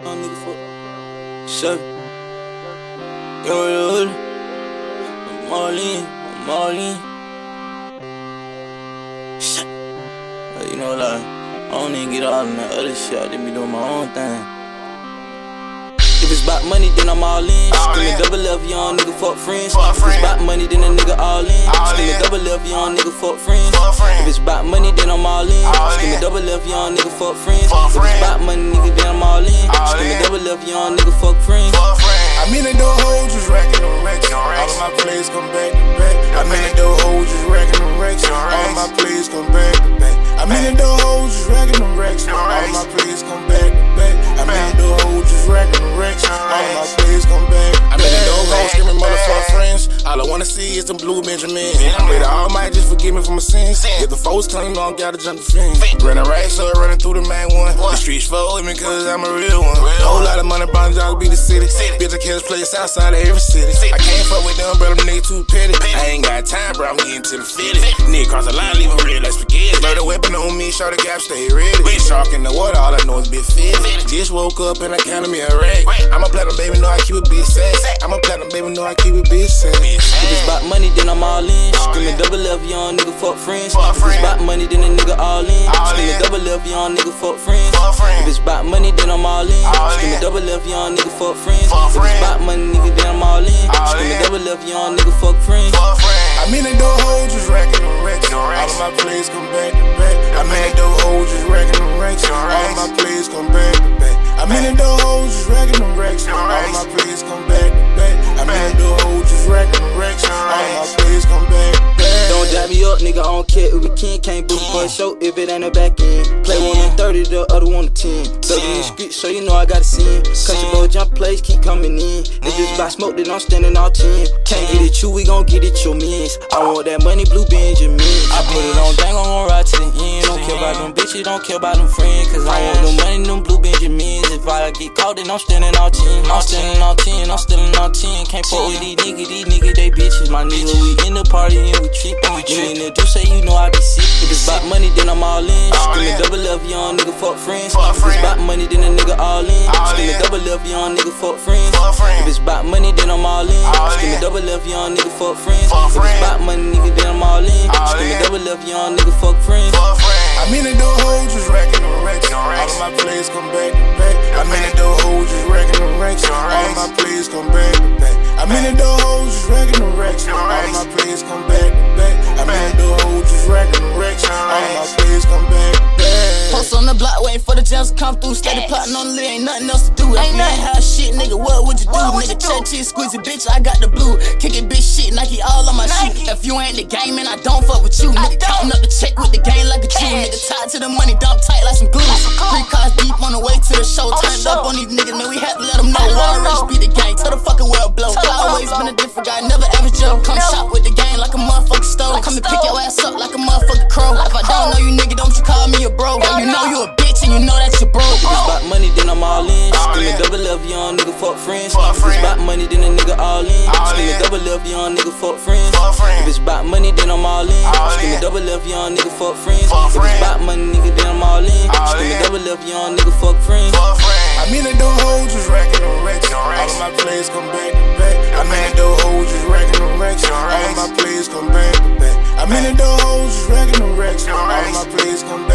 Young nigga fuck. I'm all in. I'm all in. Shit. You know, like, I don't even get all in that other shit. I just be doing my own thing. If it's about money, then I'm all in. All Screaming in. double F, young nigga, fuck friends. Fuck if it's friends. about money, then a nigga all in. All Screaming in. double F, young nigga, fuck friends. Fuck friends. If it's about money, then I'm all in. All Screaming in. double F, young nigga, fuck friends. Fuck if it's friends. about money, nigga, then I'm all in. All Screaming in. double F, young nigga, fuck friends. Fuck friends. I mean the dough hoes just racking them racks. All of my plays come back to back. I mean the dough hoes just racking see is them blue Benjamin. I pray the Almighty just forgive me for my sins. Sin. If the foes turn on, gotta jump the fence. Running racks up, running through the main one. The streets with me cause I'm a real one. Real Whole lot of money, Bon Jovi be the city. City. Bitch, I catch players outside of every city. I can't fuck with them, bro. Them niggas too petty. I ain't got time, bro. I'm getting to the fitty. Nigga cross the line, leave him red like spaghetti. Murder weapon on me, show the gap, stay ready. Ready. Shark in the water, all I know is big fit. Just woke up and I counted me a. Right. I'm a platinum baby, know I keep it big. Sad. I'm a platinum baby, know I keep it big sad. I'm all in. All Screaming in. double F, young nigga, fuck friends. Fuck if it's about money, then a nigga all in. All Screaming in. double F, young nigga, fuck friends. Fuck friends. If it's about money, then I'm all in. All Screaming in. double F, young nigga, fuck friends. Fuck if it's about money, nigga, then I'm all in. All Screaming in. double F, young nigga, fuck friends. Fuck friends. I mean the dough hoes just racking them racks. Them All of my plays come back to back. I mean the dough hoes just racking them racks. Them All of my plays come back to back. I mean the dough hoes just racking them racks. Them All of my plays come back to back. Care if we can. Can't boot for a show if it ain't a back end. Play one on 30, the other one to 10. 30 in the street, so you know I gotta see sin. Country boy jump plays keep coming in. It's just by smoke that I'm standing all 10. Can't get it you, we gon' get it your mans. I want that money, blue Benjamin. I put it on dang, I'm gon' ride to the end. Don't care about them bitches, don't care about them friends. Cause I want them money, them blue Benjamins. If I get caught, then I'm standing all 10. I'm standing all 10, I'm standing all 10. Can't fuck with these niggas, these niggas, they bitches. My nigga, we in the party and we trippin'. We in the do say you know I be sick. If it's about money, then I'm all in. All Screaming in. double F, young nigga, fuck friends. Fuck If it's about money, then a nigga all in. All Screaming in. double F, young nigga, fuck friends. Fuck friends. If it's about money, then I'm all in. All Screaming in. double F, young nigga, fuck friends. Fuck If it's about money, nigga, then I'm all in. All Screaming in. double F, young nigga, fuck friends. Fuck friends. I mean the dough hoes just racking them racks. All of my plays come back to back. I mean the dough hoes just racking them racks. All of my plays come back to back. I mean the dough hoes just racking them racks. All of my plays come back to back. I mean the dough hoes just racking them racks. All of my racks. plays come back to back. Post on the block, waiting for the gems to come through. Steady plotting on the lit, ain't nothing else to do. If Ain't you ain't nothing. have shit, nigga, what would you do? What would nigga, you do? check cheese, squeeze it, bitch, I got the blue. Kicking bitch shit, you ain't the game, and I don't fuck with you. Nigga, counting up the check with the game like a Jew. Nigga, tied to the money, dump tight like some glue. some If it's about money, then I'm all in. All Screaming double left, young nigga, fuck friends. Fuck if it's about money, nigga, then I'm all in. All Screaming double left, young nigga, fuck friends. Fuck friend. I mean, I do hoes just racking on racks. All of my plays come back to back. I mean, the do hoes just racking on racks. All of my plays come back to back. I mean, the do hoes just racking on racks. All of my plays come back to back.